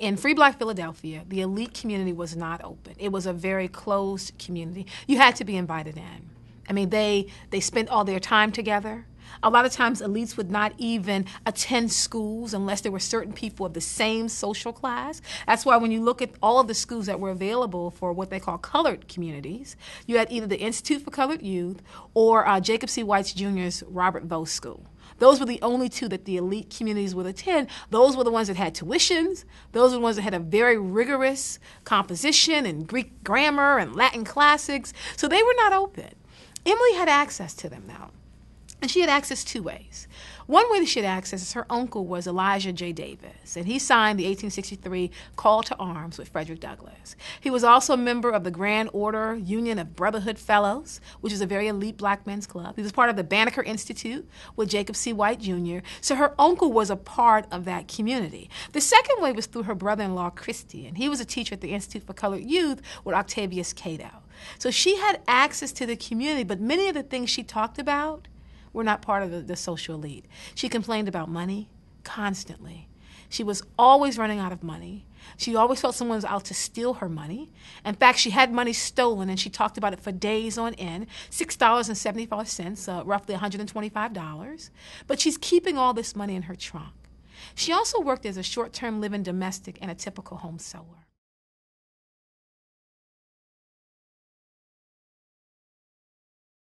in Free Black Philadelphia, the elite community was not open. It was a very closed community. You had to be invited in. I mean, they they spent all their time together. A lot of times, elites would not even attend schools unless there were certain people of the same social class. That's why when you look at all of the schools that were available for what they call colored communities, you had either the Institute for Colored Youth or uh, Jacob C. White's Jr.'s Robert Vaux School. Those were the only two that the elite communities would attend. Those were the ones that had tuitions. Those were the ones that had a very rigorous composition and Greek grammar and Latin classics. So they were not open. Emily had access to them now. And she had access two ways. One way that she had access is her uncle was Elijah J. Davis, and he signed the 1863 Call to Arms with Frederick Douglass. He was also a member of the Grand Order Union of Brotherhood Fellows, which is a very elite black men's club. He was part of the Banneker Institute with Jacob C. White Jr., so her uncle was a part of that community. The second way was through her brother in law, Christy, and he was a teacher at the Institute for Colored Youth with Octavius Catto. So she had access to the community, but many of the things she talked about were not part of the, the social elite. She complained about money constantly. She was always running out of money. She always felt someone was out to steal her money. In fact, she had money stolen and she talked about it for days on end $6.75, uh, roughly $125. But she's keeping all this money in her trunk. She also worked as a short term living domestic and a typical home sewer.